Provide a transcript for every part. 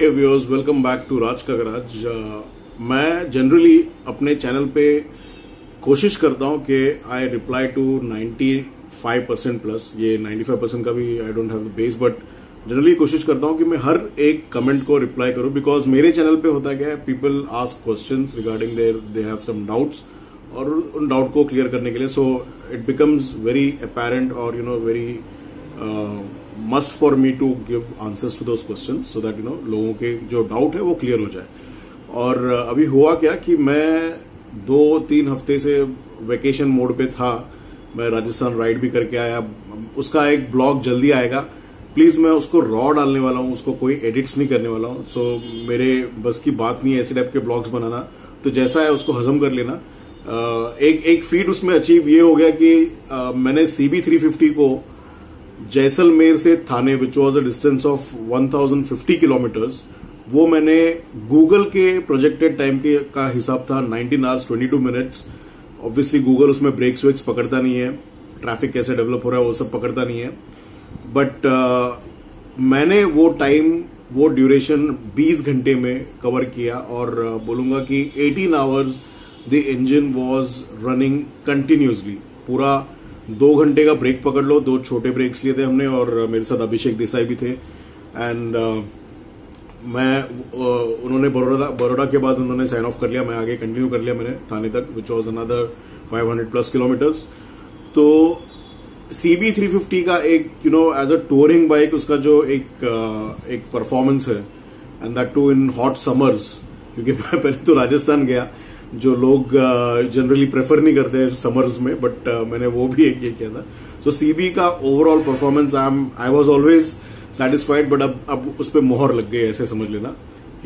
Hey viewers welcome back to Raj का मैं generally अपने चैनल पे कोशिश करता हूँ कि I reply to 95 percent plus ये 95 परसेंट का भी I don't have the base but generally कोशिश करता हूँ कि मैं हर एक कमेंट को रिप्लाई करूँ बिकॉज़ मेरे चैनल पे होता क्या है people ask question regarding their they have some doubts और उन डाउट को क्लियर करने के लिए so it becomes very apparent और you know very must for me to give answers to those question so that you know लोगों के जो डाउट है वो क्लियर हो जाए। और अभी हुआ क्या कि मैं दो तीन हफ़्ते से वेकेशन मोड पे था। मैं राजस्थान राइड भी करके आया। उसका एक ब्लॉग जल्दी आएगा। प्लीज़ मैं उसको रॉ डालने वाला हूँ उसको कोई एडिट्स नहीं करने वाला हूँ। सो so, मेरे बस की बात नहीं है ऐसे टाइप के ब्लॉग्स बनाना। तो जैसा है उसको हजम कर लेना। एक एक फ़ीड उसमें अचीव ये हो गया कि मैंने सीबी थ्री फिफ्टी को जैसलमेर से Thane which was a distance of 1050 kilometres वो मैंने गूगल के प्रोजेक्टेड टाइम के का हिसाब था 19 आवर्स 22 मिनट्स ऑब्वियसली गूगल उसमें ब्रेक्स वेक्स पकड़ता नहीं है। ट्रैफ़िक कैसे डेवलप हो रहा है वो सब पकड़ता नहीं है। बट uh, मैंने वो टाइम वो ड्यूरेशन 20 घंटे में कवर किया और uh, बोलूँगा कि 18 hours the engine was running continuously पूरा दो घंटे का ब्रेक पकड़ लो दो छोटे ब्रेक्स लिए थे हमने और मेरे साथ अभिषेक देसाई भी थे। एंड uh, मैं uh, उन्होंने बड़ौदा बड़ौदा के बाद उन्होंने साइन ऑफ़ कर लिया मैं आगे कंटिन्यू कर लिया मैंने थाने तक which was another 500 plus kilometres तो सीबी 350 का एक you know as a touring bike उसका जो एक uh, एक परफॉर्मेंस है and that too in hot summers क्योंकि मैं पहले तो राजस्थान गया। जो लोग जनरली uh, प्रेफर नहीं करते समर्स में बट uh, मैंने वो भी एक ये किया था। सो सीबी का overall performance I am I was always satisfied but अब अब उस पर मोहर लग गई ऐसे समझ लेना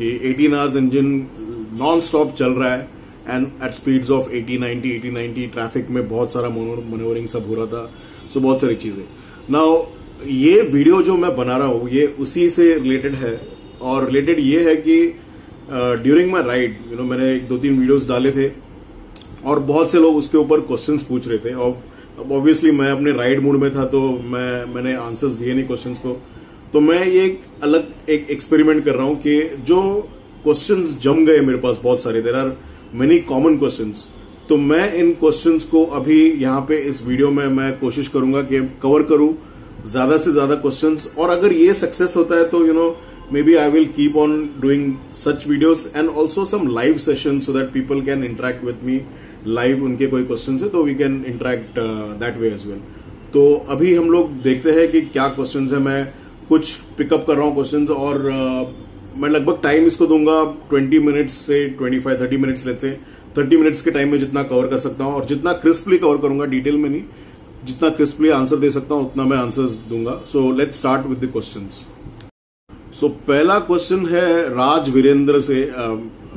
कि 18 आवर्स इंजन नॉन स्टॉप चल रहा है and at speeds of 80 90 80 90 traffic में बहुत सारा मनोवरिंग सब हो रहा था। सो so, बहुत सारी चीज़ें। ना ये वीडियो जो मैं बना रहा हूँ ये उसी से रिलेटेड है और रिलेटेड ये है कि during my ride you know मैंने एक दो तीन वीडियोस डाले थे और बहुत से लोग उसके ऊपर क्वेश्चन पूछ रहे थे। और अब ऑब्वियसली मैं अपने राइड मूड में था तो मैं मैंने आंसर्स दिए नहीं क्वेश्चंस को। तो मैं ये एक अलग एक एक्सपेरिमेंट कर रहा हूँ कि जो क्वेश्चंस जम गए मेरे पास बहुत सारे there are many common questions तो मैं इन क्वेश्चंस को अभी यहाँ पे इस वीडियो में मैं कोशिश करूँगा कि कवर करूँ ज़्यादा से ज़्यादा क्वेश्चंस और अगर ये सक्सेस होता है तो you you know know, maybe I will keep on doing such videos and also some live sessions so that people can interact with me. Live उनके कोई क्वेश्चन है तो we can interact that way as well तो अभी हम लोग देखते हैं कि क्या क्वेश्चन है। मैं कुछ पिकअप कर रहा हूँ क्वेश्चन और uh, मैं लगभग टाइम इसको दूँगा 20 मिनट्स से 25 30 मिनट्स लेते से 30 मिनट्स के टाइम में जितना कवर कर सकता हूँ और जितना क्रिस्पली कवर करूँगा डिटेल में नहीं जितना क्रिस्पली आंसर दे सकता हूँ उतना मैं आंसर्स दूँगा। So let's start with the questions so so, पहला क्वेश्चन है राज वीरेंद्र से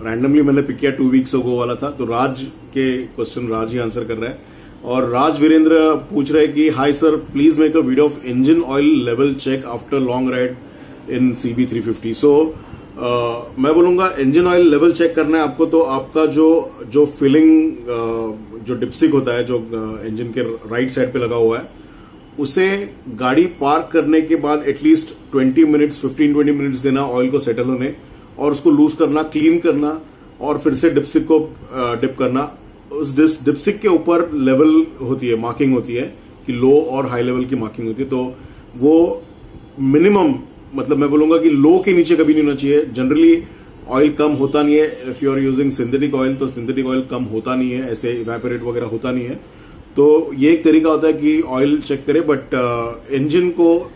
रैंडमली मैंने पिक किया टू वीक्स अगो वाला था तो राज के क्वेश्चन राज ही आंसर कर रहा है। और राज वीरेंद्र पूछ रहे कि hi sir please make a video of engine oil level check after long ride in CB three fifty so मैं बोलूँगा इंजन ऑयल लेवल चेक करना है आपको तो आपका जो जो फिलिंग uh, जो डिपस्टिक होता है जो इंजन uh, के राइट साइड पे लगा हुआ है उसे गाड़ी पार्क करने के बाद एटलीस्ट 20 मिनट्स 15 20 मिनट्स देना ऑयल को सेटल होने, और उसको लूज करना क्लीन करना, और फिर से डिपस्टिक को डिप करना। उस डिपस्टिक के ऊपर लेवल होती है मार्किंग होती है, कि लो और हाई लेवल की मार्किंग होती है। तो वो मिनिमम मतलब मैं बोलूँगा कि लो के नीचे कभी नहीं होना चाहिए। जनरली ऑयल कम होता नहीं है। If you are using synthetic oil तो सिंथेटिक ऑयल कम होता नहीं है। ऐसे इवेपोरेट वगैरह होता नहीं है। तो ये एक तरीका होता है कि ऑयल चेक करे बट इंजन uh, को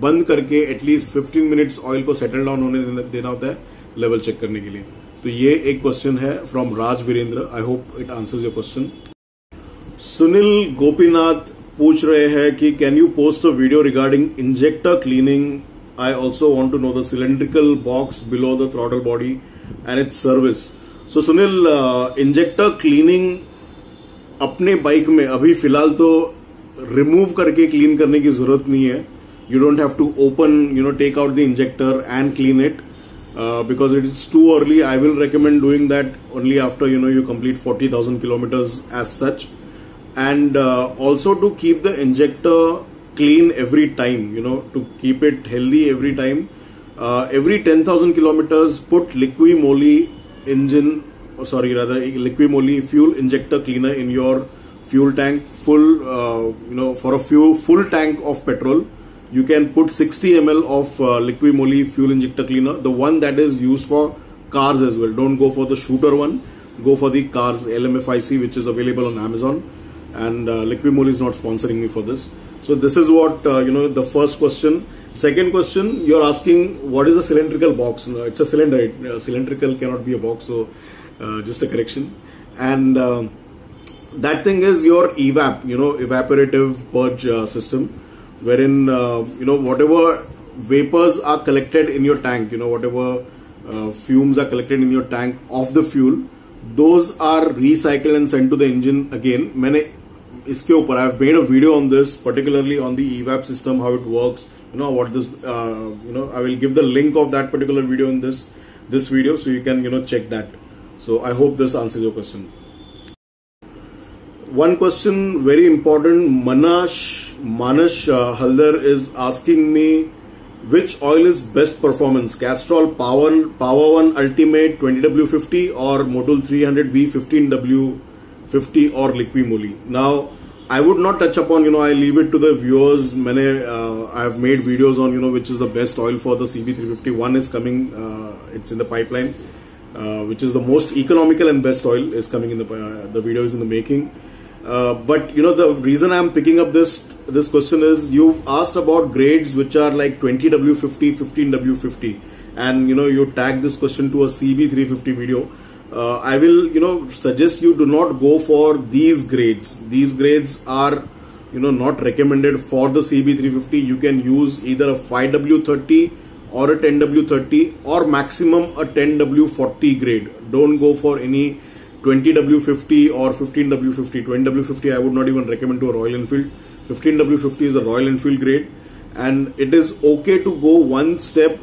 बंद करके एटलीस्ट 15 मिनट्स ऑयल को सेटल डाउन होने देना होता है लेवल चेक करने के लिए। तो ये एक क्वेश्चन है from Raj Virendra I hope it answers your question Sunil Gopinath पूछ रहे हैं कि can you post a video regarding injector cleaning I also want to know the cylindrical box below the throttle body and its service so Sunil injector cleaning अपने bike में अभी फ़िलहाल तो remove करके क्लीन करने की ज़रूरत नहीं है। You don't have to open you know take out the injector and clean it because it is too early I will recommend doing that only after you know you complete forty thousand kilometres as such and also to keep the injector clean every time you know to keep it healthy every time. Every 10,000 kilometers, put Liqui engine, oh, sorry, rather liquid Liqui fuel injector cleaner in your fuel tank. Full, uh, you know, for a few full tank of petrol, you can put 60 ml of uh, Liqui fuel injector cleaner, the one that is used for cars as well. Don't go for the shooter one. Go for the cars LMFIC, which is available on Amazon. And uh, Liqui is not sponsoring me for this. So this is what uh, you know. The first question. Second question, you're asking what is a cylindrical box? No, it's a cylinder. It, uh, cylindrical cannot be a box. So just a correction. And uh, that thing is your evap. You know, evaporative purge uh, system, wherein you know whatever vapors are collected in your tank. You know whatever uh, fumes are collected in your tank of the fuel those are recycled and sent to the engine again मैंने इसके ऊपर I've made a video on this particularly on the evap system how it works you know what this uh, you know I will give the link of that particular video in this this video so you can you know check that so I hope this answers your question. One question very important Manash Manash uh, Haldar is asking me which oil is best performance castrol power power one ultimate 20w50 or motul 300v 15w50 or liqui moly? Now i would not touch upon you know i leave it to the viewers. Many uh, i have made videos on you know which is the best oil for the cb350 one is coming uh, it's in the pipeline uh, which is the most economical and best oil is coming in the uh, the video is in the making uh, but you know the reason i'm picking up this this question is you've asked about grades which are like 20W50, 15W50 and you know you tag this question to a CB350 video. Uh, I will you know suggest you do not go for these grades. These grades are you know not recommended for the CB350. You can use either a 5W30 or a 10W30 or maximum a 10W40 grade. Don't go for any 20W50 or 15W50. 20W50 I would not even recommend to a Royal Enfield 15W50 is a Royal Enfield grade and it is okay to go one step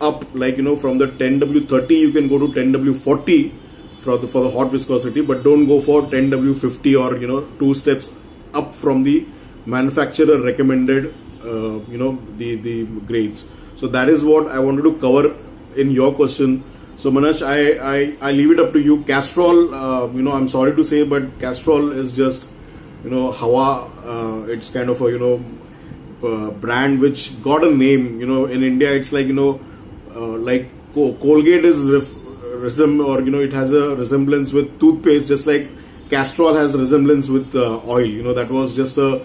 up like you know from the 10W30 you can go to 10W40 for the for the hot viscosity but don't go for 10W50 or you know two steps up from the manufacturer recommended uh, you know the the grades so that is what I wanted to cover in your question so Manash I I, I leave it up to you Castrol uh, you know I'm sorry to say but Castrol is just you know Hawa. Uh, it's kind of a you know uh, brand which got a name. You know, in India, it's like you know, uh, like Colgate is resem or you know, it has a resemblance with toothpaste, just like Castrol has resemblance with uh, oil. You know, that was just a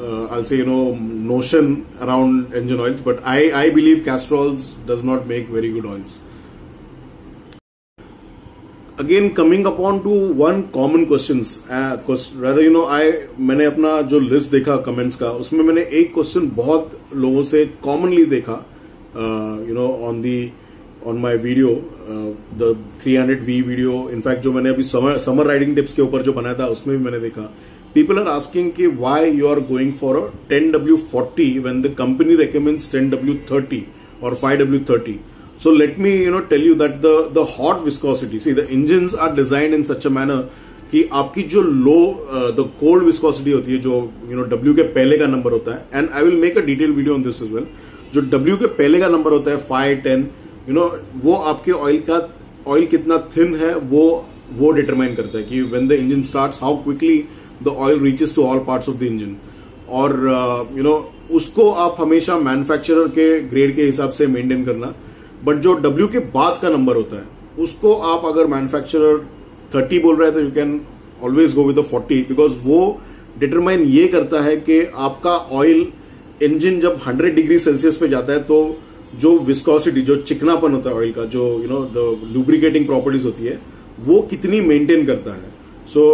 uh, I'll say you know notion around engine oils, but I I believe Castrol's does not make very good oils. Again coming upon to one common question rather you know I मैंने अपना जो list देखा comments का उसमें मैंने एक question बहुत लोगों से कॉमनली देखा you know on the on my video the 300 we video in fact जो मैंने अभी समर समर राइडिंग टिप्स के ऊपर जो बनाया था उसमें भी मैंने देखा are going for a ten W forty when the company recommends ten W thirty और five W thirty So let me, you know, tell you that the the hot viscosity. See, the engines are designed in such a manner कि आपकी जो लो the cold viscosity होती है, जो you know W के पहले का नंबर होता है and I will make a detail video on this is well जो डब्ल्यू के पहले का नंबर होता है फाइव टेन यू नो वो आपके ऑयल का ऑयल कितना थिन है, वो वो डिटरमाइन करता है कि when the engine start how quickly the oil reaches to all parts of the engine और यू uh, नो उसको आप हमेशा मैन्युफैक्चरर के ग्रेड के हिसाब से मेंटेन करना। बट जो डब्ल्यू के बाद का नंबर होता है उसको आप अगर मैन्युफैक्चरर थर्टी बोल रहे हैं तो you can always go with forty because वो डिटरमाइन ये करता है कि आपका ऑयल इंजन जब 100 डिग्री सेल्सियस पे जाता है तो जो विस्कोसिटी जो चिकनापन होता है ऑयल का जो you know the lubricating properties होती है वो कितनी मेंटेन करता है। So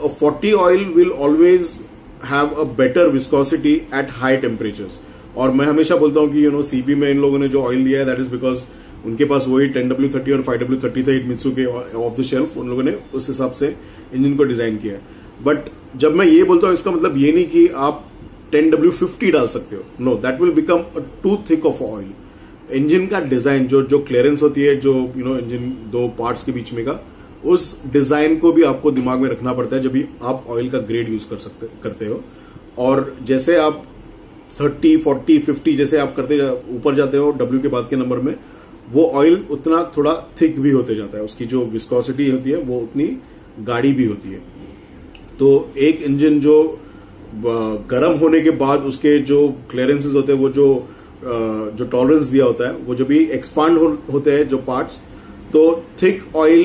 forty oil will always have a better viscosity at high temperatures और मैं हमेशा बोलता हूँ कि यू नो सीबी में इन लोगों ने जो ऑयल दिया है दैट इज़ बिकॉज़ उनके पास वही टेन डब्ल्यू थर्टी और फाइव डब्ल्यू थर्टी था इट के ऑफ़ द शेल्फ उन लोगों ने उस हिसाब से इंजन को डिज़ाइन किया बट जब मैं ये बोलता हूँ, इसका मतलब ये नहीं कि आप टेन डब्ल्यू फिफ्टी डाल सकते हो। No that will become a too thick of oil engine का डिज़ाइन जो जो क्लियरेंस होती है, जो यू नो इंजन दो पार्ट्स के बीच में का उस डिज़ाइन को भी आपको दिमाग में रखना पड़ता है जब भी आप ऑयल का ग्रेड यूज़ कर सकते करते हो। और जैसे आप थर्टी फोर्टी फिफ्टी जैसे आप करते ऊपर जाते हो डब्ल्यू के बाद के नंबर में वो ऑयल उतना थोड़ा थिक भी होते जाता है। उसकी जो विस्कोसिटी होती है वो उतनी गाढ़ी भी होती है। तो एक इंजन जो गर्म होने के बाद उसके जो क्लियरेंसेज होते हैं वो जो जो टॉलरेंस दिया होता है वो जब भी एक्सपांड हो, होते हैं जो पार्ट्स तो थिक ऑयल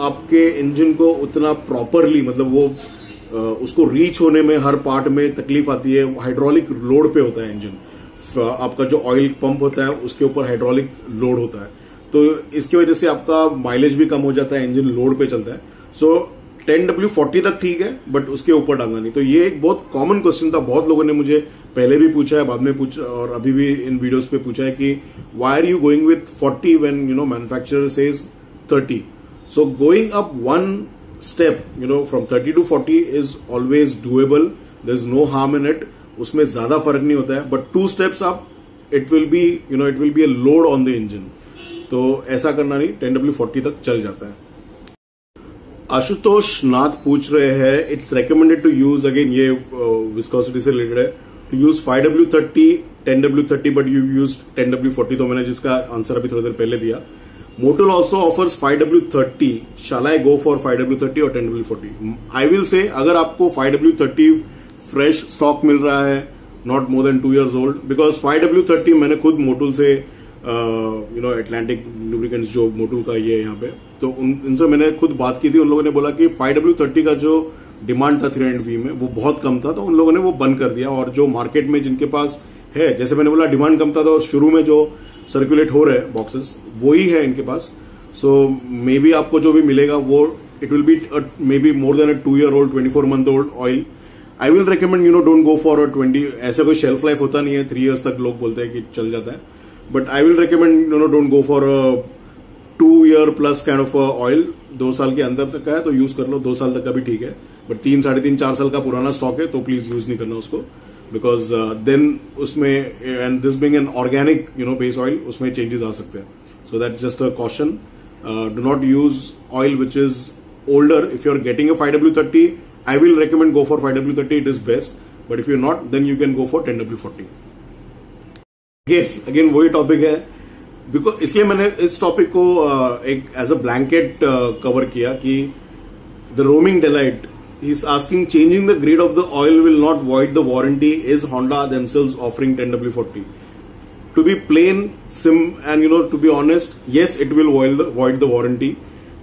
आपके इंजन को उतना प्रॉपरली मतलब वो उसको रीच होने में, हर पार्ट में तकलीफ़ आती है हाइड्रोलिक लोड पे होता है इंजन। आपका जो ऑयल पंप होता है, उसके ऊपर हाइड्रोलिक लोड होता है। तो इसकी वजह से आपका माइलेज भी कम हो जाता है, इंजन लोड पे चलता है। सो टेन डब्ल्यू फोर्टी तक ठीक है बट उसके ऊपर डालना नहीं। तो ये एक बहुत कॉमन क्वेश्चन था। बहुत लोगों ने मुझे पहले भी पूछा है, बाद में पूछा, और अभी भी इन वीडियोस पे पूछा है कि why are you going with forty when you know manufacturer says thirty so going up one step, you know, from 30 to 40 is always doable. There's no harm in it. उसमें ज़्यादा फ़र्क नहीं होता है। But two steps up it will be you know it will be a load on the engine तो ऐसा करना नहीं टेन डब्ल्यू फोर्टी तक चल जाता है। आशुतोष नाथ पूछ रहे हैं it's recommended to use again ये विस्कोसिटी से रिलेटेड है। To use five W thirty ten W thirty but you use ten W forty तो मैंने जिसका आंसर अभी थोड़ी देर पहले दिया। Motul also offers 5W30. Shall I go for 5W30 or 10W40? I will say, अगर आपको 5W30 फ्रेश स्टॉक मिल रहा है not more than two years old because 5W30 मैंने खुद मोटुल से यू नो एटलांटिक लुब्रिकेंट्स जो मोटुल का ये यहाँ पे तो उन इनसे मैंने खुद बात की थी, उन लोगों ने बोला कि 5W30 का जो डिमांड था थ्री एंड वी में, वो बहुत कम था तो उन लोगों ने वो बंद कर दिया, और जो मार्केट में जिनके पास है, जैसे मैंने बोला डिमांड कम था तो शुरू में जो सर्कुलेट हो रहे हैं बॉक्सेस वो ही है इनके पास। सो मे बी आपको जो भी मिलेगा, वो it will be maybe more than a two year old twenty four month old oil I will recommend you know don't go for twenty ऐसा कोई शेल्फ लाइफ होता नहीं है। थ्री ईयर्स तक लोग बोलते हैं कि चल जाता है। But I will recommend you know don't go for two year plus kind of oil दो साल के अंदर तक का है तो यूज़ कर लो। दो साल तक का भी ठीक है। बट तीन, साढ़े तीन, चार साल का पुराना स्टॉक है तो प्लीज़ यूज़ नहीं करना उसको। बिकॉज़ देन uh, उसमें and this being an organic you know base oil उसमें चेंजेस आ सकते हैं। So that just a caution do not use oil which is older if you are getting a five W thirty I will recommend go for five W thirty it is best but if you not then you can go for ten W forty again वही topic है। Because इसलिए मैंने इस topic को uh, एक as a blanket cover किया कि the roaming daylight he's asking changing the grade of the oil will not void the warranty. Is honda themselves offering 10w40 to be plain sim and you know to be honest yes it will void the, void the warranty.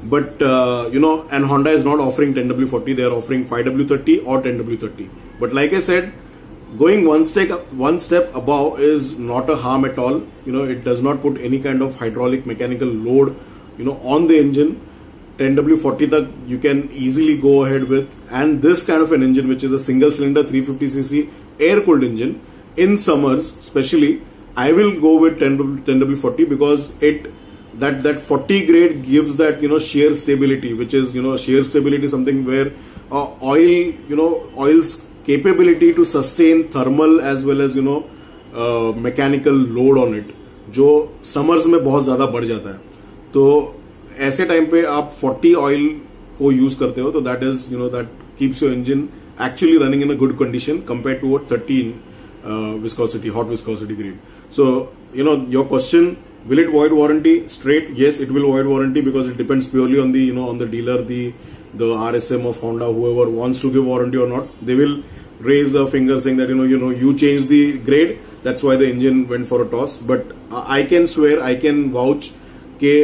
But uh, you know and honda is not offering 10w40 they are offering 5w30 or 10w30 but like i said going one step one step above is not a harm at all. You know it does not put any kind of hydraulic mechanical load you know on the engine 10W40 tak you can easily go ahead with and this kind of an engine which is a single cylinder 350cc air cooled engine in summers especially I will go with 10, 10W40 because it that that 40 grade gives that you know shear stability which is you know shear stability something where uh, oil you know oil's capability to sustain thermal as well as you know uh, mechanical load on it जो summers में बहुत ज़्यादा बढ़ जाता है तो ऐसे time पे आप 40 ऑयल को यूज़ करते हो तो that is you know that keeps your engine actually running in a good condition compare to thirty thirteen viscosity hot viscosity grade so you know your question will it void warranty straight yes it will void warranty because it depends purely on the you know on the dealer the the R S M of Honda who ever wants to give warranty or not they will raise the finger saying that you know you know you change the grade that's why the engine went for a toss but I can swear I can vouch के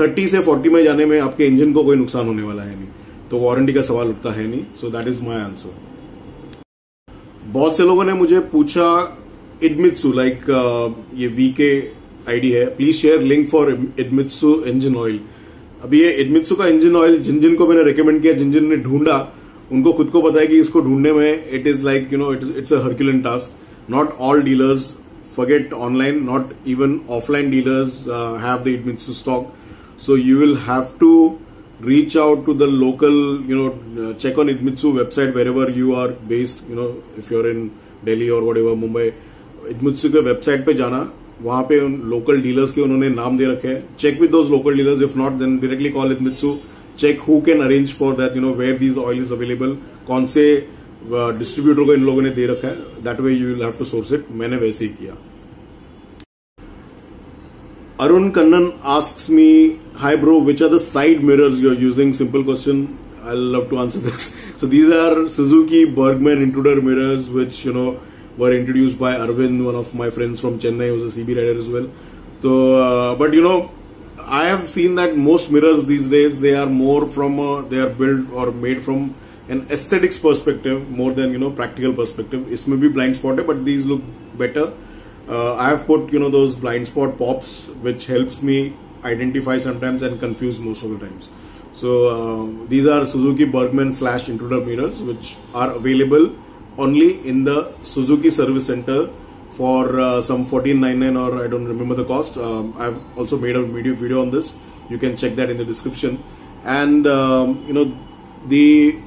thirty से forty में जाने में आपके engine को कोई नुकसान होने वाला है नहीं। तो वारंटी का सवाल उठता है नहीं। So that is my answer बहुत से लोगों ने मुझे पूछा इडमित्सु लाइक uh, ये वी के आईडी है। Please share link for Idemitsu engine oil अभी ये इडमित्सु का इंजन ऑयल जिन जिन को मैंने रिकमेंड किया जिन जिन ने ढूंढा उनको खुद को पता है कि इसको ढूँढने में it is like you know it it's a Herculean task not all dealers online not even offline dealers uh, have the Idmitsu stock. So you will have to reach out to the local, you know, uh, check on Idmitsu website wherever you are based, you know, if you're in Delhi or whatever, Mumbai. Idmitsu के website पे जाना वहाँ पे उन local dealers के उन्होंने नाम दे रखे हैं। Check with those local dealers if not then directly call Idemitsu check who can arrange for that you know where these oil is available कौन से डिस्ट्रीब्यूटर को इन लोगों ने दे रखा है। That way you will have to source it मैंने वैसे ही किया। Arun Kannan asks me, Hi bro, which are the side mirrors you're using? Simple question. I'll love to answer this. So these are Suzuki Bergman intruder mirrors, which, you know, were introduced by Arvind, one of my friends from Chennai, who's a CB rider as well. So, uh, but you know, I have seen that most mirrors these days, they are more from, a, they are built or made from an aesthetics perspective more than, you know, practical perspective. Isme bhi blind spot hai, but these look better uh, I have put you know those blind spot pops, which helps me identify sometimes and confuse most of the times. So uh, these are Suzuki Bergman slash intruder mirrors, which are available only in the Suzuki Service Center for uh, some 1499 or I don't remember the cost. Um, I've also made a video video on this. You can check that in the description. And um, you know the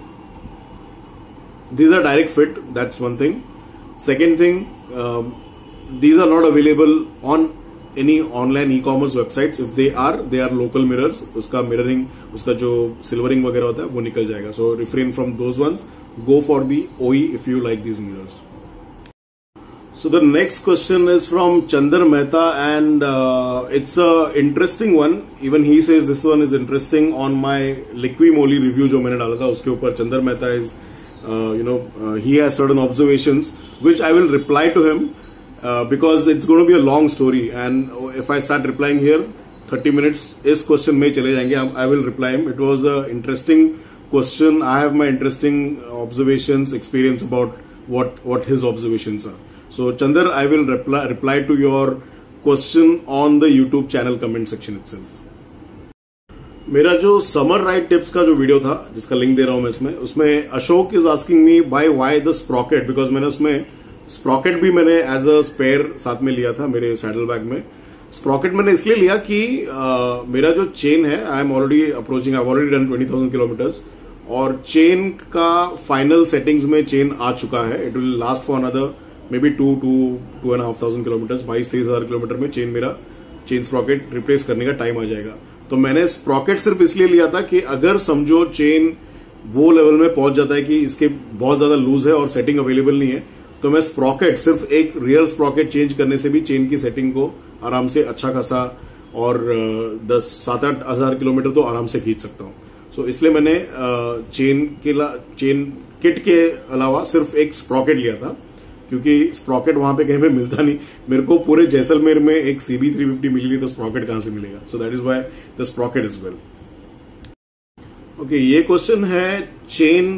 these are direct fit. That's one thing. Second thing. Um, these are not available on any online e-commerce websites if they are they are local mirrors uska mirroring uska jo silvering वगैरह होता है वो निकल जाएगा so refrain from those ones go for the OE if you like these mirrors so the next question is from Chandar Mehta and uh, it's a interesting one even he says this one is interesting on my liqui moly review जो मैंने डाला था उसके ऊपर Chandar Mehta is uh, you know uh, he has certain observations which I will reply to him because it's gonna be a long story and if I start replying here thirty minutes इस question में चले जाएँगे I will reply it was a interesting question I have my interesting observation experience about what what his observation are so Chander I will reply to your question on the YouTube channel comment section itself मेरा जो summer ride tips का जो video था, जिसका link दे रहा हूँ मैं इसमें, उसमें Ashok is asking me by why the sprocket because मैंने उसमें स्प्रॉकेट भी मैंने एज अ स्पेयर साथ में लिया था मेरे सैडल बैग में। स्प्रॉकेट मैंने इसलिए लिया कि आ, मेरा जो चेन है I am already approaching I already run twenty thousand kilometres और चेन का फाइनल सेटिंग्स में चेन आ चुका है। It will last for another maybe two two two and half thousand kilometres बाईस तेईस हज़ार किलोमीटर में चेन मेरा चेन स्प्रॉकेट रिप्लेस करने का टाइम आ जाएगा। तो मैंने स्प्रॉकेट सिर्फ़ इसलिए लिया था कि अगर समझो चेन वो लेवल में पहुँच जाता है कि इसके बहुत ज़्यादा लूज है और सेटिंग अवेलेबल नहीं है तो मैं स्प्रॉकेट सिर्फ़ एक रियल स्प्रॉकेट चेंज करने से भी चेन की सेटिंग को आराम से अच्छा खासा और दस सात आठ हज़ार किलोमीटर तो आराम से खींच सकता हूँ। सो so, इसलिए मैंने चेन के चेन किट के अलावा सिर्फ़ एक स्प्रॉकेट लिया था क्योंकि स्प्रॉकेट वहाँ पे कहीं पे मिलता नहीं। मेरे को पूरे जैसलमेर में एक सीबी थ्री फिफ्टी मिली तो स्प्रॉकेट कहाँ से मिलेगा? So that is why the sprocket is well okay ये क्वेश्चन है चेन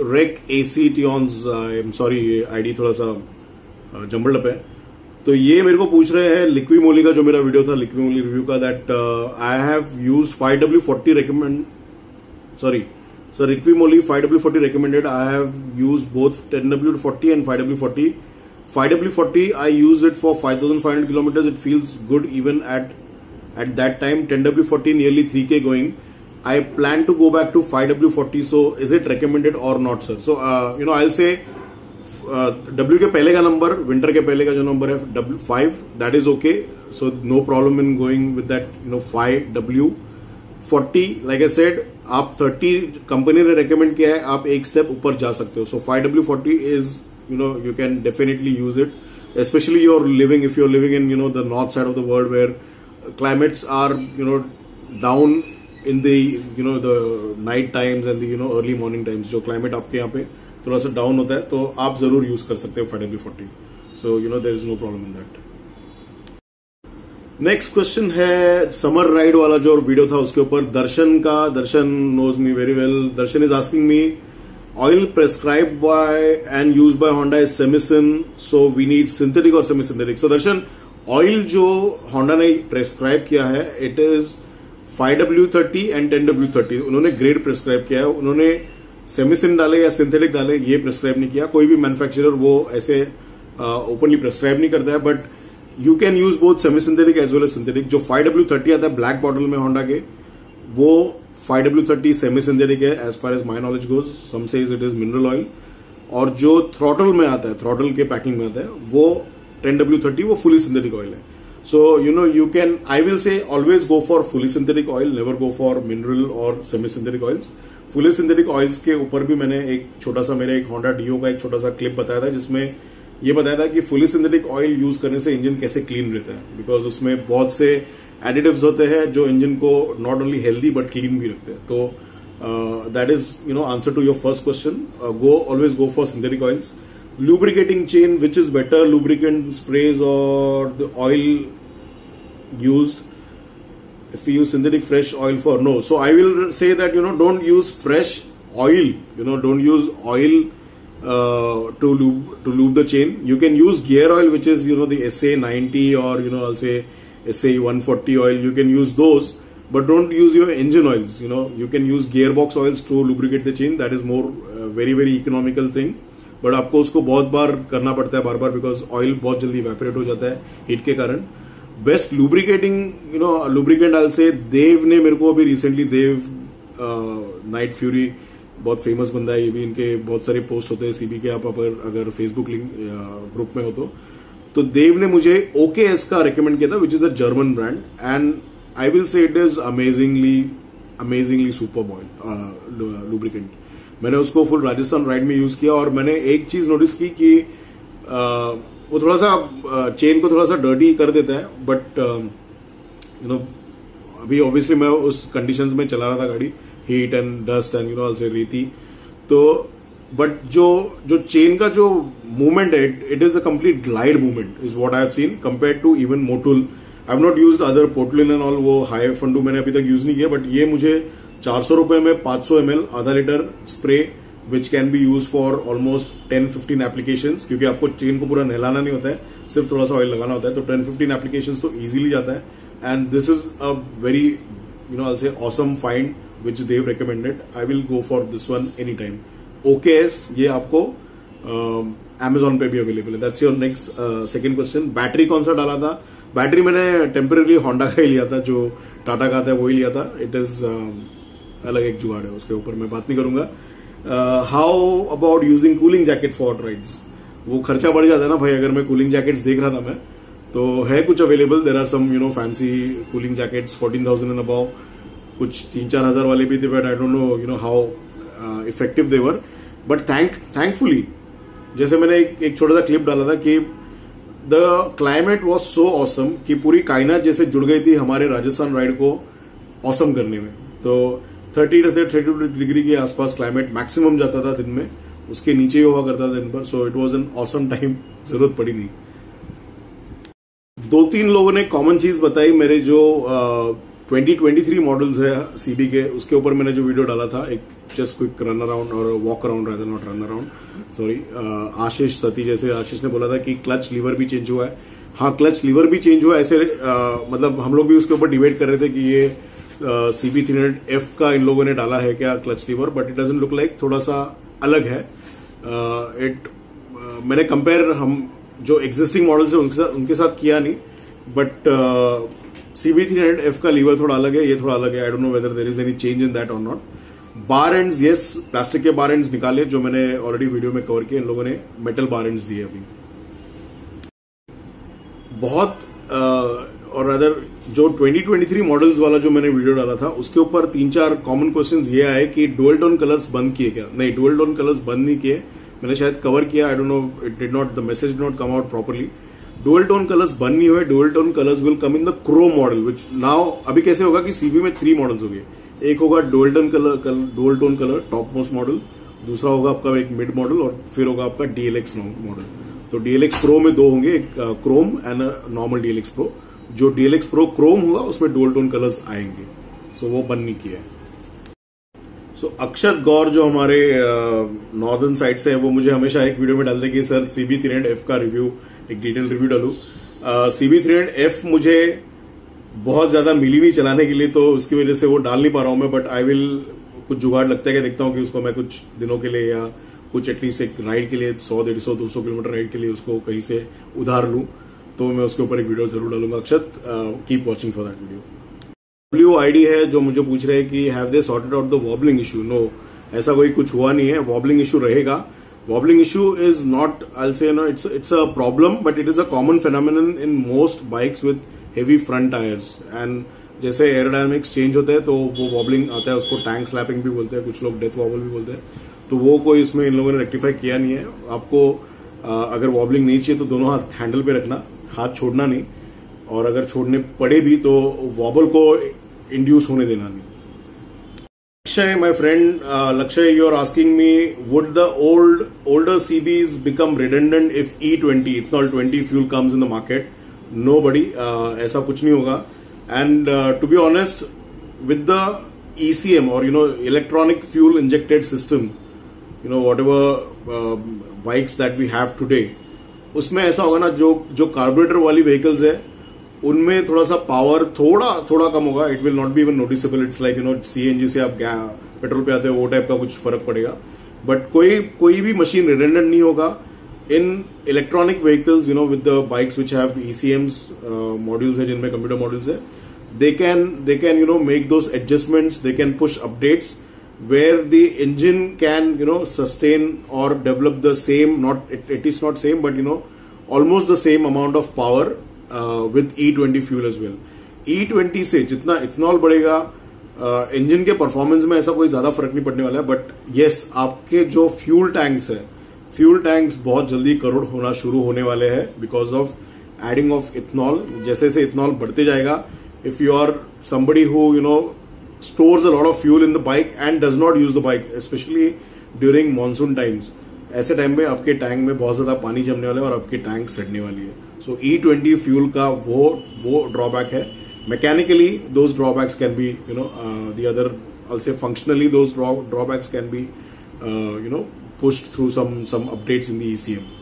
रेक ए सी टियॉन्स आई एम सॉरी आईडी थोड़ा सा जम्बल uh, है। तो ये मेरे को पूछ रहे हैं लिक्वी मोली का जो मेरा वीडियो था लिक्वी मोली रिव्यू का that I have use five W forty recommend sorry sir Liqui Moly five W forty recommended I have use both ten W forty and five W forty five W forty I use it for five thousand five hundred kilometre it feels good even at at that time ten W forty nearly three K going I plan to go back to 5W40. So is it recommended or not, sir? So uh, you know, I'll say uh, W के पहले का number winter के पहले का जो number है W five that is okay so no problem in going with that you know five W forty like I said आप thirty company ने रेकमेंड किया है आप एक स्टेप ऊपर जा सकते हो so five W forty is you know you can definitely use it especially you're living if you're living in you know the north side of the world where climates are you know down in the you know the night times and you know early morning times जो climate आपके यहाँ पे थोड़ा सा down होता है तो आप ज़रूर यूज़ कर सकते हो five forty so you know there is no problem in that next question है समर राइड वाला जो वीडियो था उसके ऊपर, दर्शन का, Darshan knows me very well Darshan is asking me oil prescribe by and use by Honda is सेमिसन so we need synthetic or semi synthetic so Darshan oil जो Honda ने prescribe किया है it is five W thirty and ten W thirty. उन्होंने grade prescribe किया है। उन्होंने सेमिसिन डाले या सिंथेटिक डाले, ये प्रिस्क्राइब नहीं किया। कोई भी मैन्युफैक्चरर वो ऐसे ओपनली प्रिस्क्राइब नहीं करता है। But you can use both semi synthetic as well as synthetic जो फाइव डब्ल्यू थर्टी आता है ब्लैक बॉटल में होंडा के, वो five W thirty semi synthetic है as far as my knowledge goes some say it is mineral oil और जो throttle में आता है थ्रॉटल के पैकिंग में आता है, वो टेन डब्ल्यू थर्टी, वो फुली सिंथेटिक ऑयल है। So, you know, you can, I will say always go for fully synthetic oil, never go for mineral or semi-synthetic oils. Fully synthetic oils के ऊपर भी मैंने एक छोटा सा मेरे एक होंडा डीओ का एक छोटा सा क्लिप बताया था जिसमें ये बताया था कि फुली सिंथेटिक ऑयल यूज़ करने से इंजन कैसे क्लीन रहता है। बिकॉज़ उसमें बहुत से एडिटिव्स होते हैं जो इंजन को not only healthy but clean भी रखते हैं। तो that is you know answer to your first question go always go for synthetic oils lubricating chain which is better lubricant sprays or the oil used. If we use synthetic fresh oil for no. So i will say that you know don't use fresh oil. You know don't use oil uh, to lube to lube the chain. You can use gear oil which is you know the sa 90 or you know i'll say sa 140 oil. You can use those but don't use your engine oils. You know you can use gearbox oils to lubricate the chain. That is more uh, very very economical thing but आपको उसको बहुत बार करना पड़ता है बार बार because oil बहुत जल्दी वेपरेट हो जाता है हीट के कारण। Best lubricating you know lubricant आल से देव ने मेरे को अभी रिसेंटली देव नाइट फ्यूरी बहुत फ़ेमस बंदा है, ये भी इनके बहुत सारे पोस्ट होते हैं सीबी के, आप अगर अगर फेसबुक लिंक ग्रुप में हो तो। तो देव ने मुझे ओके एस का रिकमेंड किया था which is a German brand and I will say it is amazingly amazingly super boil lubricant मैंने उसको फुल राजस्थान राइड में यूज़ किया और मैंने एक चीज़ नोटिस की कि वो थोड़ा सा चेन को थोड़ा सा डर्टी कर देता है बट यू नो अभी ऑब्वियसली मैं उस कंडीशंस में चला रहा था गाड़ी heat and dust and you know से रेती। तो बट जो जो चेन का जो मूवमेंट है it is a complete glide movement is what I have seen compare to even Motul I have not use other Putoline and all वो high फंडू मैंने अभी तक यूज़ नहीं किया बट ये मुझे चार सौ रुपए में पाँच सौ एमएल आधा litre spray which can be use for almost ten fifteen application क्योंकि आपको चेन को पूरा नहलाना नहीं होता है, सिर्फ़ थोड़ा सा ऑयल लगाना होता है तो टेन फिफ्टीन एप्लीकेशन तो इजीली जाता है। And this is a very you know say awesome find which Dev recommended I will go for this one any time okay ये आपको एमेजोन पे भी अवेलेबल है। That's your next second question battery कौन सा डाला था? बैटरी मैंने टेम्पररी होंडा का ही लिया था, जो टाटा का था वही लिया था। इट इज़ अलग एक जुगाड़ है उसके ऊपर मैं बात नहीं करूँगा। How about using cooling jacket for rides वो खर्चा बढ़ जाता है ना भाई अगर मैं कूलिंग जैकेट्स देख रहा था मैं तो है कुछ available there are some you know fancy cooling jackets fourteen thousand and about कुछ तीन चार हज़ार वाले भी थे but I don't know you know how effective they're but thank thankfully जैसे मैंने एक, एक छोटा सा क्लिप डाला था कि the climate was so awesome कि पूरी कायनात जैसे जुड़ गई थी हमारे राजस्थान राइड को ऑसम करने में। तो थर्टी टू थर्टी डिग्री के आसपास क्लाइमेट मैक्सिमम जाता था दिन में। उसके नीचे ही हुआ करता था दिन भर so it was an awesome time ज़रूरत पड़ी नहीं। दो तीन लोगों ने कॉमन चीज़ बताई मेरे जो ट्वेंटी ट्वेंटी थ्री मॉडल्स है सीबी के उसके ऊपर मैंने जो वीडियो डाला था एक जस्ट क्विक रन अराउंड और वॉक अराउंड रहता not run around sorry Ashish Sati जैसे आशीष ने बोला था कि क्लच लीवर भी चेंज हुआ है। हाँ क्लच लीवर भी चेंज हुआ ऐसे आ, मतलब हम लोग भी उसके ऊपर डिबेट कर रहे थे कि ये सीबी थ्री हंड्रेड एफ़ का इन लोगों ने डाला है क्या clutch lever but it doesn't look like थोड़ा सा अलग है। इट uh, uh, मैंने कंपेयर हम जो एग्जिस्टिंग मॉडल्स है उनके साथ उनके साथ किया नहीं। But CB three hundred F का लीवर थोड़ा अलग है ये थोड़ा अलग है। I don't know whether there is any change in that or not bar and yes plastic के बार एंड निकाले जो मैंने ऑलरेडी वीडियो में कवर किए इन लोगों ने मेटल बार एंड दिए अभी। बहुत uh, और अदर जो 2023 मॉडल्स वाला जो मैंने वीडियो डाला था, उसके ऊपर तीन चार कॉमन क्वेश्चंस ये आए कि डुअल टोन कलर्स बंद किए क्या? नहीं डुअल टोन कलर्स बंद नहीं किए। मैंने शायद कवर किया I don't know it did not the message not come out properly dual tone colours बंद नहीं हुए dual tone colours will come in the crow model which now अभी कैसे होगा कि सीबी में थ्री मॉडल्स हो गए एक होगा dual tone colour dual tone colour top most model दूसरा होगा आपका एक मिड मॉडल और फिर होगा आपका डीएलएक्स मॉडल तो डीएलएक्स प्रो में दो होंगे, एक chrome and normal DLX pro जो डीएलएक्स प्रो क्रोम होगा उसमें डोल टोन कलर्स आएँगे। सो वो बन नहीं किया है। सो so, अक्षत गौर जो हमारे नॉर्दर्न साइड से है वो मुझे हमेशा एक वीडियो में डाल दे कि sir CB three and F का रिव्यू एक डिटेल रिव्यू डालू। सीबी थ्री एंड एफ़ मुझे बहुत ज़्यादा मिली नहीं चलाने के लिए तो उसकी वजह से वो डाल नहीं पा रहा हूँ मैं बट आई विल कुछ जुगाड़ लगता है कि देखता हूँ कि उसको मैं कुछ दिनों के लिए या कुछ एटलीस्ट एक राइड के लिए सौ डेढ़ सौ दो सौ किलोमीटर राइड के लिए उसको कहीं से उधार लूँ। तो मैं उसके ऊपर एक वीडियो ज़रूर डालूँगा। Akshat keep watching for that video W ID है जो मुझे पूछ रहे हैं कि have they sorted out the wobbling issue no ऐसा कोई कुछ हुआ नहीं है। वॉबलिंग इशू रहेगा। Wobbling issue is not I say no it's it's a problem but it is a common phenomenon in most bikes with heavy front tyres and जैसे aerodynamics change होते हैं तो वो वॉबलिंग आता है उसको टैंक स्लैपिंग भी बोलते हैं कुछ लोग डेथ वॉबल भी बोलते हैं। तो वो कोई इसमें इन लोगों ने रेक्टिफाई किया नहीं है। आपको आ, अगर वॉबलिंग नहीं चाहिए तो दोनों हाथ हैंडल पे रखना। हाथ छोड़ना नहीं। और अगर छोड़ने पड़े भी तो वॉबल को इंड्यूस होने देना नहीं। लक्ष्य है my friend Lakshya you are asking me would the old older CBs become redundant if E twenty ethanol twenty fuel comes in the market nobody ऐसा कुछ नहीं होगा। And to be honest with the ECM और you know electronic fuel injected system you know whatever bikes that we have today उसमें ऐसा होगा ना, जो जो कार्बोरेटर वाली व्हीकल्स है, उनमें थोड़ा सा पावर थोड़ा थोड़ा कम होगा। It will not be even noticeable it's like you know CNG से आप पेट्रोल पे आते हैं, वो टाइप का कुछ फ़र्क पड़ेगा। बट कोई कोई भी मशीन रिडेंडेंट नहीं होगा। In electronic vehicles you know with the bikes which have ECMs modules है, जिनमें कंप्यूटर मॉड्यूल्स है they can they can you know make those adjustments they can push updates where the engine can you know sustain or develop the same not it, it is not same but you know almost the same amount of power E twenty fuel as well E twenty से जितना ethanol बढ़ेगा engine uh, के performance में ऐसा कोई ज़्यादा फ़र्क नहीं पड़ने वाला है बट येस आपके जो फ्यूल टैंक्स है फ्यूल टैंक्स बहुत जल्दी करोड़ होना शुरू होने वाले हैं because of adding of ethanol जैसे जैसे इथेनॉल बढ़ते जाएगा if you are somebody who you know stores a lot of fuel in the bike and does not use the bike, especially during monsoon times. ऐसे time में आपके tank में बहुत ज़्यादा पानी जमने वाला है और आपकी टैंक सड़ने वाली है। सो ई ट्वेंटी फ्यूल का वो वो ड्रॉबैक है। Mechanically those drawbacks can be you know the other also functionally those drawbacks can be you know push through some some updates in the ECM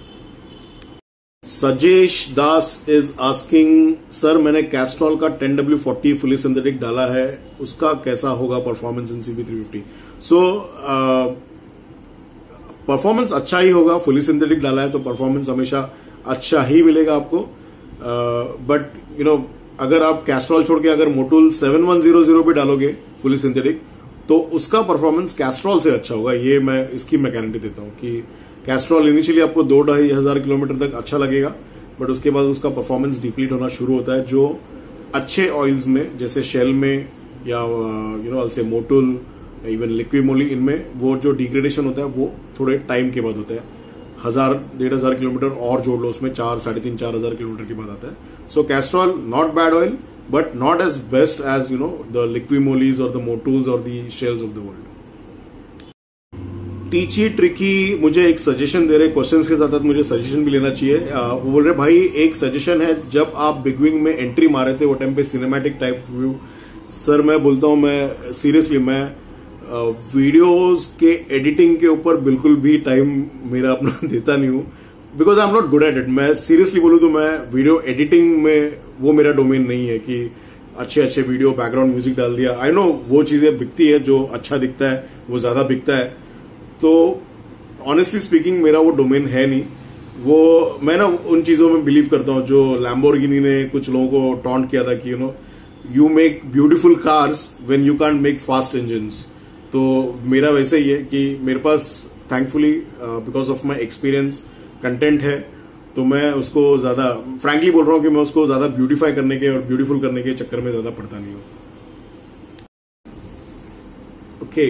Sajesh Das is asking sir मैंने Castrol का ten W forty fully synthetic डाला है, उसका कैसा होगा performance in CB three fifty so performance अच्छा ही होगा फुली सिंथेटिक डाला है तो परफॉर्मेंस हमेशा अच्छा ही मिलेगा आपको। बट यू नो अगर आप कैस्ट्रॉल छोड़ के अगर Motul seven one zero zero भी डालोगे फुली सिंथेटिक तो उसका परफॉर्मेंस कैस्ट्रॉल से अच्छा होगा। ये मैं, इसकी मैं गारंटी देता हूँ कि कैस्ट्रॉल इनिशियली आपको दो ढाई हज़ार किलोमीटर तक अच्छा लगेगा बट उसके बाद उसका परफॉर्मेंस डिप्लीट होना शुरू होता है, जो अच्छे ऑयल्स में, जैसे शेल में, या you know else Motul even liquid Moly इनमें वो जो डिग्रेडेशन होता है, वो थोड़े टाइम के बाद होता है। हज़ार, डेढ़ हज़ार किलोमीटर और जोड़ लो उसमें, चार, साढ़े तीन, चार हज़ार किलोमीटर के बाद आता है। So Castrol not bad oil but not as best as you know the Liqui Molys और द मोटूल्स और the Shells of the world टीची ट्रिकी मुझे एक सजेशन दे रहे क्वेश्चंस के साथ साथ मुझे सजेशन भी लेना चाहिए। वो बोल रहे, भाई, एक सजेशन है, जब आप बिग विंग में एंट्री मारे थे, वो टाइम पे सिनेमैटिक टाइप व्यू सर मैं बोलता हूँ, मैं सीरियसली मैं वीडियोस के एडिटिंग के ऊपर बिल्कुल भी टाइम मेरा अपना देता नहीं हूँ। Because I am not good at it मैं सीरियसली बोलूँ तो मैं वीडियो एडिटिंग में वो मेरा डोमेन नहीं है कि अच्छे अच्छे वीडियो बैकग्राउंड म्यूज़िक डाल दिया। आई नो वो चीज़ें बिकती है जो अच्छा दिखता है, वो ज़्यादा बिकता है। तो ऑनेस्टली स्पीकिंग मेरा वो डोमेन है नहीं। वो, मैं ना उन चीज़ों में बिलीव करता हूँ जो लैम्बोर्गिनी ने कुछ लोगों को टॉन्ट किया था कि you know you make beautiful cars when you can make fast engine तो मेरा वैसे ही है कि मेरे पास thankfully because of my experience content है। तो मैं उसको ज़्यादा फ्रैंकली बोल रहा हूँ कि मैं उसको ज़्यादा ब्यूटीफाई करने के और ब्यूटीफुल करने के चक्कर में ज़्यादा पड़ता नहीं हूँ। Okay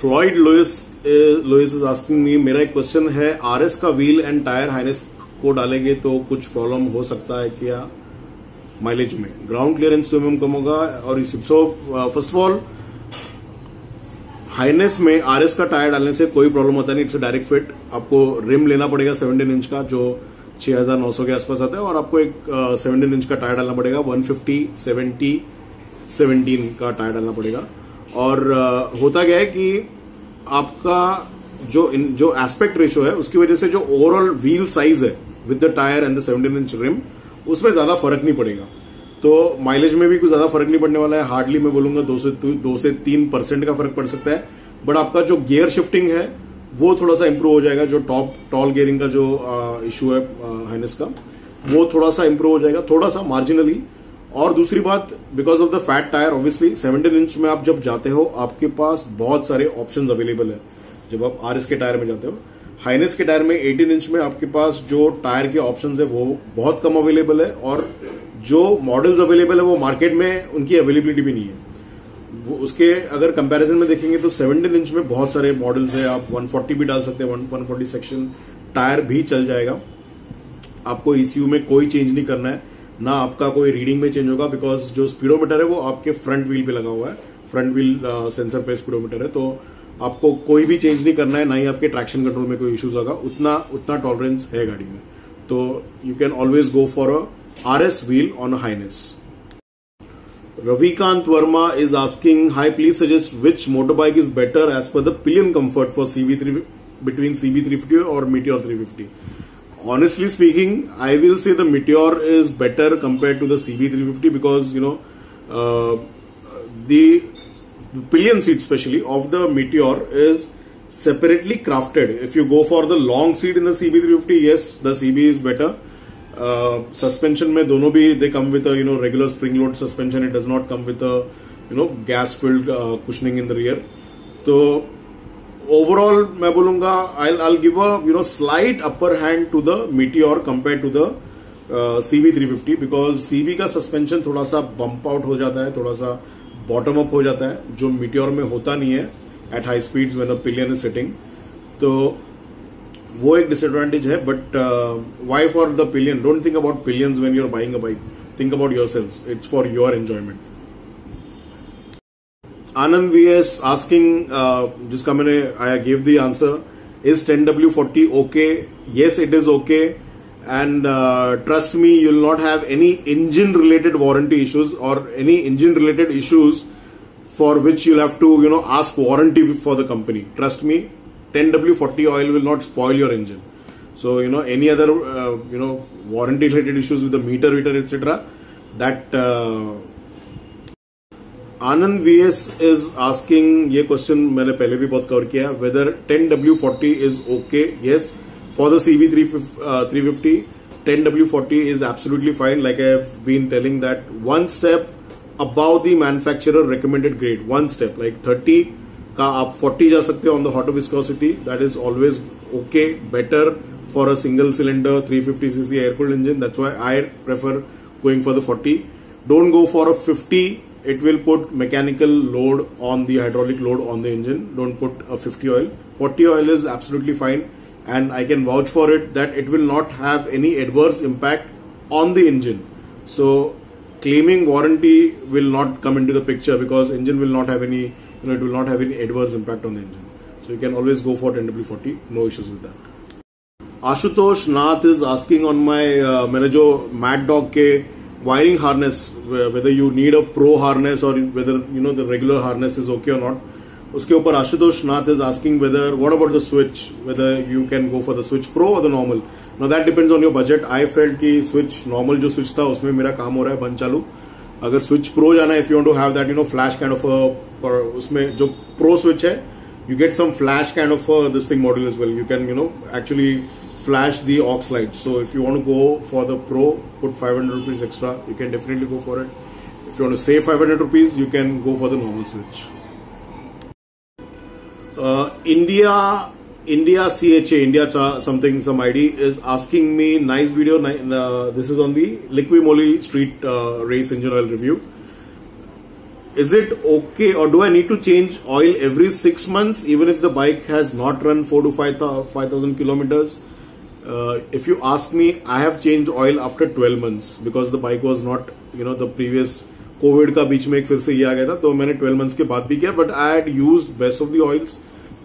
Floyd Lois Lois is asking me मेरा एक क्वेश्चन है आरएस का व्हील एंड टायर हाइनेस को डालेंगे तो कुछ प्रॉब्लम हो सकता है क्या माइलेज में? ग्राउंड क्लियरेंस तो एम कम होगा और so first of all Highness में आरएस का टायर डालने से कोई प्रॉब्लम होता नहीं इट्स डायरेक्ट फिट आपको रिम लेना पड़ेगा सेवनटीन इंच का जो 6900 के आसपास आता है और आपको एक सेवनटीन इंच का टायर डालना पड़ेगा 150 70 17 का टायर डालना पड़ेगा। और uh, होता क्या है कि आपका जो इन जो एस्पेक्ट रेशियो है, उसकी वजह से जो ओवरऑल व्हील साइज़ है with the tyre and the seventeen inch rim उसमें ज़्यादा फ़र्क नहीं पड़ेगा। तो माइलेज में भी कुछ ज़्यादा फ़र्क नहीं पड़ने वाला है। हार्डली मैं बोलूँगा दो से दो से तीन परसेंट का फ़र्क पड़ सकता है। बट आपका जो गियर शिफ्टिंग है, वो थोड़ा सा इंप्रूव हो जाएगा। जो टॉप टॉल गियरिंग का जो इशू है हाइनेस का, वो थोड़ा सा इंप्रूव हो जाएगा। थोड़ा सा मार्जिनली और दूसरी बात because of the fat tyre obviously seventeen inch में आप जब जाते हो, आपके पास बहुत सारे ऑप्शन अवेलेबल है। जब आप आरएस के टायर में जाते हो हाइनेस के टायर में 18 इंच में आपके पास जो टायर के ऑप्शंस है, वो बहुत कम अवेलेबल है और जो मॉडल्स अवेलेबल है, वो मार्केट में उनकी अवेलेबिलिटी भी नहीं है। वो उसके अगर कंपैरिजन में देखेंगे तो 17 इंच में बहुत सारे मॉडल्स है, आप 140 भी डाल सकते हैं 140 सेक्शन टायर भी चल जाएगा। आपको ईसीयू में कोई चेंज नहीं करना है। ना आपका कोई रीडिंग में चेंज होगा बिकॉज़ जो स्पीडोमीटर है वो आपके फ्रंट व्हील पे लगा हुआ है। फ्रंट व्हील सेंसर पे स्पीडोमीटर है तो आपको कोई भी चेंज नहीं करना है ना ही आपके ट्रैक्शन कंट्रोल में कोई इश्यूज़ होगा उतना उतना टॉलरेंस है गाड़ी में। तो you can always go for a R S wheel on a Highness Ravikant Verma is asking, Hi, please suggest which motorbike is better as per the pillion comfort for CB3 between CB350 or Meteor 350. Honestly speaking, I will say the Meteor is better compared to the CB350 because you know uh, the pillion seat, especially of the Meteor, is separately crafted. If you go for the long seat in the CB350, yes, the CB is better. Suspension में दोनों भी they come with you know regular spring load suspension it does not come with you know gas filled cushioning in the rear तो overall मैं बोलूँगा I I give you know slight upper hand to the Meteor compare to the CB three fifty because CB का suspension थोड़ा सा bump out हो जाता है, थोड़ा सा बॉटम अप हो जाता है, जो मीटियोर में होता नहीं है at high speed when a pillion is sitting तो वो एक डिसएडवांटेज है but why for the pillion don't think about pillions when you're buying a bike think about yourselves it's for your enjoyment Anand VS asking, uh, just come in, I gave the answer. Is 10W40 okay? Yes, it is okay. And uh, trust me, you'll not have any engine related warranty issues or any engine related issues for which you'll have to, you know, ask warranty for the company. Trust me, 10W40 oil will not spoil your engine. So, you know, any other, uh, you know, warranty related issues with the meter, meter, etc. That uh, Anand VS is asking ये question मैंने पहले भी बहुत cover किया whether 10W40 is okay yes for the CB three three fifty 10W40 is absolutely fine like I have been telling that one step above the manufacturer recommended grade one step like 30 का आप 40 जा सकते हो on the hot of viscosity that is always okay better for a single cylinder 350 CC air cooled engine that's why I prefer going for the 40 don't go for a 50 it will put mechanical load on the hydraulic load on the engine don't put a 50 oil 40 oil is absolutely fine and i can vouch for it that it will not have any adverse impact on the engine so claiming warranty will not come into the picture because engine will not have any you know, it will not have any adverse impact on the engine. So you can always go for 10W40, no issues with that. Ashutosh Nath is asking on my uh, मैंने जो Mad Dog के wiring harness whether you need a pro harness or whether you know the regular harness is okay or not उसके ऊपर Ashutosh Nath is asking whether what about the switch whether you can go for the switch pro और the normal no that depends on your budget I felt की switch normal जो switch था उसमें मेरा काम हो रहा है बंद चालू अगर स्विच प्रो जाना है if you to have that you know flash kind of उसमें जो प्रो स्विच है get some flash kind of uh, this thing model as well. You can, you know, actually flash the aux lights. So if you want to go for the Pro, put 500 rupees extra. You can definitely go for it. If you want to save 500 rupees, you can go for the normal switch. Uh, India, India CHA, India something, some ID is asking me nice video. Uh, this is on the Liqui Street uh, race engine oil review is it okay or do I need to change oil every six months even if the bike has not run four to five thousand kilometers? Uh, if you ask me, I have changed oil after 12 months because the bike was not, you know, the previous Covid का बीच में एक फिर से ये आ गया था तो मैंने 12 मंथ्स के बाद भी किया but I had used best of the oils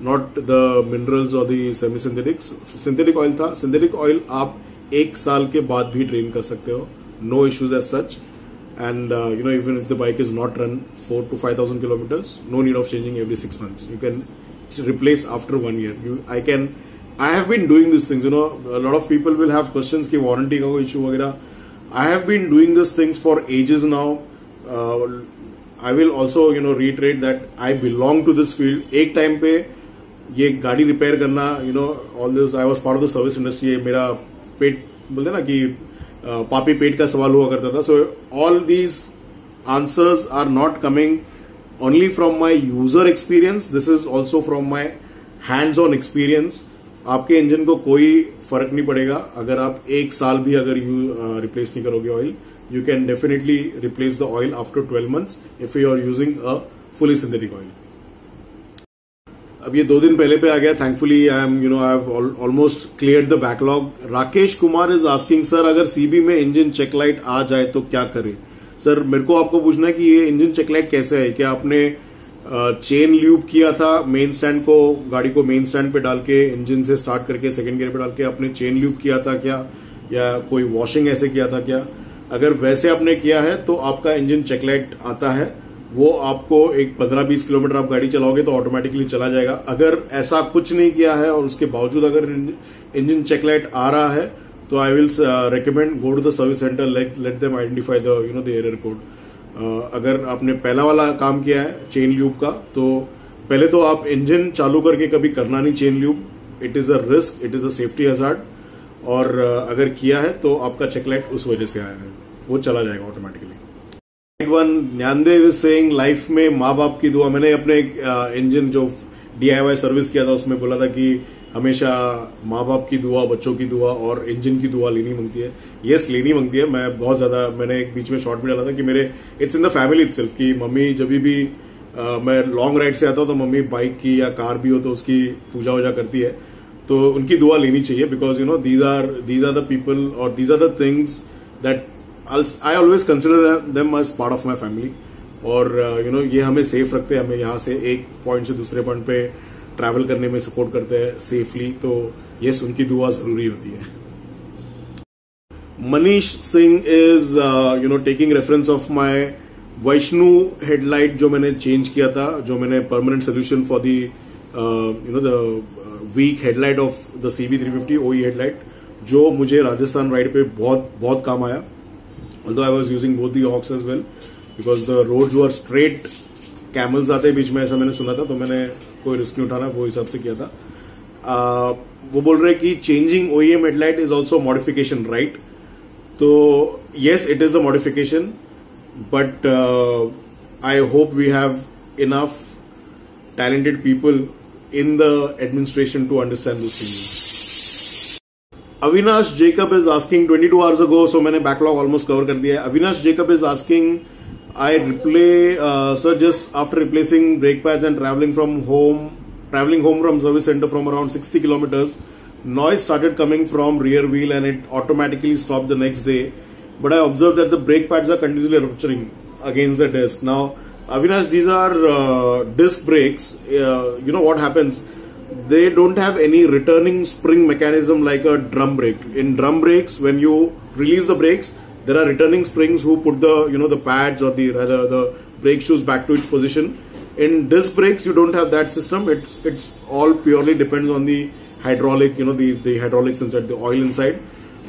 not the minerals और the semi synthetics synthetic oil था सिंथेटिक ऑयल आप एक साल के बाद भी ट्रेन कर सकते हो no issues as such and uh, you know even if the bike is not run 4 to 5000 kilometers no need of changing every 6 months you can replace after one year you i can i have been doing these things you know a lot of people will have questions ki warranty ka koi issue वगैरह i have been doing these things for ages now uh, i will also you know reiterate that i belong to this field एक time पे ये गाड़ी repair करना you know all this I was part of the service industry मेरा पेट बोलते ना कि पापी पेट का सवाल हुआ करता था so all these answers are not coming only from my user experience this is also from my hands on experience आपके इंजन को कोई फ़र्क नहीं पड़ेगा। अगर आप एक साल भी अगर यू रिप्लेस नहीं करोगे oil you can definitely replace the oil after 12 months if you are using a fully synthetic oil अब ये दो दिन पहले पे आ गया। Thankfully I am you know I have almost clear the backlog Rakesh Kumar is asking sir अगर CB में इंजन चेक लाइट आ जाए तो क्या करें? सर मेरे को आपको पूछना है कि ये इंजन चेक लाइट कैसे है क्या आपने चेन ल्यूब किया था मेन स्टैंड को, गाड़ी को मेन स्टैंड पे डाल के इंजन से स्टार्ट करके सेकंड गियर पे डाल के आपने चेन ल्यूब किया था क्या? या कोई वॉशिंग ऐसे किया था क्या? अगर वैसे आपने किया है तो आपका इंजन चेकलाइट आता है। वो आपको एक 15-20 किलोमीटर आप गाड़ी चलाओगे तो ऑटोमेटिकली चला जाएगा। अगर ऐसा कुछ नहीं किया है, और उसके बावजूद अगर इंजन चेकलाइट आ रहा है तो I will recommend go to the service centre let let them identify the you know the error code अगर आपने पहला वाला काम किया है चेन ल्यूब का तो पहले तो आप इंजन चालू करके कभी करना नहीं chain lube it is a risk it is a safety hazard और अगर किया है तो आपका चेकलाइट उस वजह से आया है। वो चला जाएगा automatically one Gyandev Singh life में माँ बाप की दुआ. मैंने अपने इंजन जो डीआईवाई सर्विस किया था, उसमें बोला था कि हमेशा माँ बाप की दुआ बच्चों की दुआ और इंजन की दुआ लेनी मांगती है। यस लेनी मांगती है। मैं बहुत ज़्यादा मैंने एक बीच में शॉर्ट भी डाला था कि मेरे it's in the family it की मम्मी जब भी आ, मैं लॉन्ग राइड से आता हूँ तो मम्मी बाइक की या कार भी हो तो उसकी पूजा वूजा करती है। तो उनकी दुआ लेनी चाहिए because you know these are these are the people और these are the things that I always consider them as part of my family और you uh, know you know, ये हमें सेफ़ रखते हैं हमें यहाँ से एक पॉइंट से दूसरे पॉइंट पे ट्रैवल करने में सपोर्ट करते हैं सेफली तो यस उनकी दुआ ज़रूरी होती है। Manish Singh is you know taking reference of my Vaishno headlight जो मैंने चेंज किया था, जो मैंने permanent solution for the you know the weak headlight of the CB three fifty O headlight जो मुझे राजस्थान राइड पे बहुत बहुत काम आया। Although I was using both the Hawks as well, because the roads were straight camels आते बीच में, ऐसा मैंने सुना था तो मैंने कोई रिस्क नहीं उठाना वो हिसाब से किया था। आ, वो बोल रहे कि changing O M headlight is also modification right तो yes it is a modification but I hope we have enough talented people in the administration to understand this thing Avinash Jacob is asking twenty two hours ago so मैंने backlog almost cover कर दिया है। Avinash Jacob is asking I replay, uh, so just after replacing brake pads and traveling from home, traveling home from service center from around 60 kilometers, noise started coming from rear wheel and it automatically stopped the next day. But I observed that the brake pads are continuously rupturing against the disc. Now, Avinash, these are uh, disc brakes. Uh, you know what happens? They don't have any returning spring mechanism like a drum brake. In drum brakes, when you release the brakes, there are returning springs who put the you know the pads or the rather the brake shoes back to its position. In disc brakes, you don't have that system. It's it's all purely depends on the hydraulic, you know, the the hydraulics inside, the oil inside.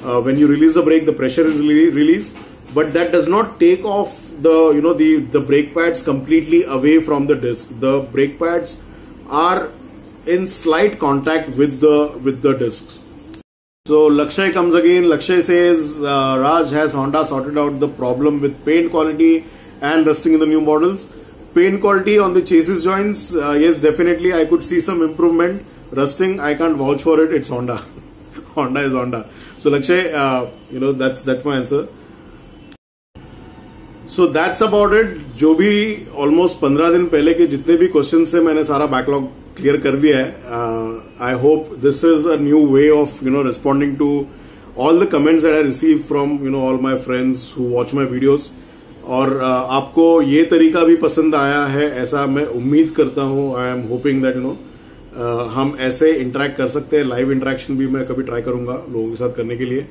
Uh, when you release the brake, the pressure is released, but that does not take off the you know the the brake pads completely away from the disc. The brake pads are in slight contact with the with the discs. So Lakshay comes again. Lakshay says uh, Raj has Honda sorted out the problem with paint quality and rusting in the new models. Paint quality on the chassis joints, uh, yes, definitely I could see some improvement. Rusting, I can't vouch for it. It's Honda. Honda is Honda. So Lakshay, uh, you know that's that's my answer. So that's about it जो भी almost पंद्रह दिन पहले के जितने भी question से मैंने सारा बैकलॉग क्लियर कर दिया है। I hope this is a new way of you know responding to all the comments that I receive from you know all my friends who watch my videos और uh, आपको ये तरीका भी पसंद आया है ऐसा मैं उम्मीद करता हूँ I am hoping that you know हम ऐसे इंटरेक्ट कर सकते हैं। लाइव इंटरेक्शन भी मैं कभी ट्राई करूँगा लोगों के साथ करने के लिए।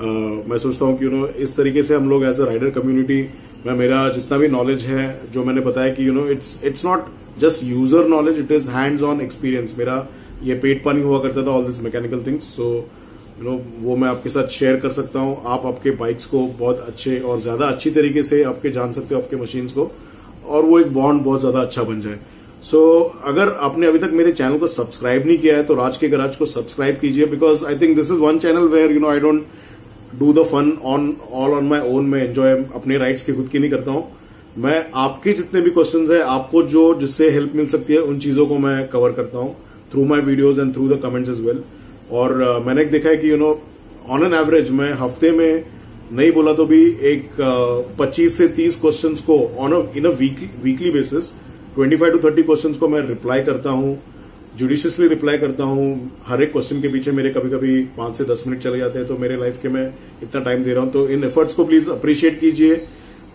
Uh, मैं सोचता हूँ कि यू you नो know, इस तरीके से हम लोग एज अ राइडर कम्युनिटी मैं मेरा जितना भी नॉलेज है जो मैंने बताया कि you know it's it's not just user knowledge it is hands on experience मेरा ये पेट पानी हुआ करता था all this mechanical things so you know वो मैं आपके साथ शेयर कर सकता हूँ। आप आपके बाइक्स को बहुत अच्छे और ज़्यादा अच्छी तरीके से आपके जान सकते हो आपके मशीन्स को। और वो एक बॉन्ड बहुत ज़्यादा अच्छा बन जाए। सो so, अगर आपने अभी तक मेरे चैनल को सब्सक्राइब नहीं किया है तो राज के गराज को सब्सक्राइब कीजिए because I think this is one channel where you know I don't do the fun on all on my own मैं एंजॉय अपने राइट्स की खुद की नहीं करता हूँ। मैं आपके जितने भी क्वेश्चन है आपको जो जिससे हेल्प मिल सकती है उन चीज़ों को मैं कवर करता हूँ through my videos and through the comments as well और uh, मैंने देखा है कि you know on an average मैं हफ़्ते में नहीं बोला तो भी एक पच्चीस से तीस क्वेश्चन को on in a weekly basis twenty five to thirty question को मैं रिप्लाई करता हूँ जुडिशियसली रिप्लाई करता हूँ। हर एक क्वेश्चन के पीछे मेरे कभी कभी पाँच से दस मिनट चले जाते हैं तो मेरे लाइफ के मैं इतना टाइम दे रहा हूँ। तो इन एफर्ट्स को प्लीज़ अप्रिशिएट कीजिए।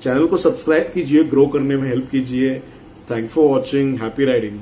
चैनल को सब्सक्राइब कीजिए ग्रो करने में हेल्प कीजिए। Thank for watching happy riding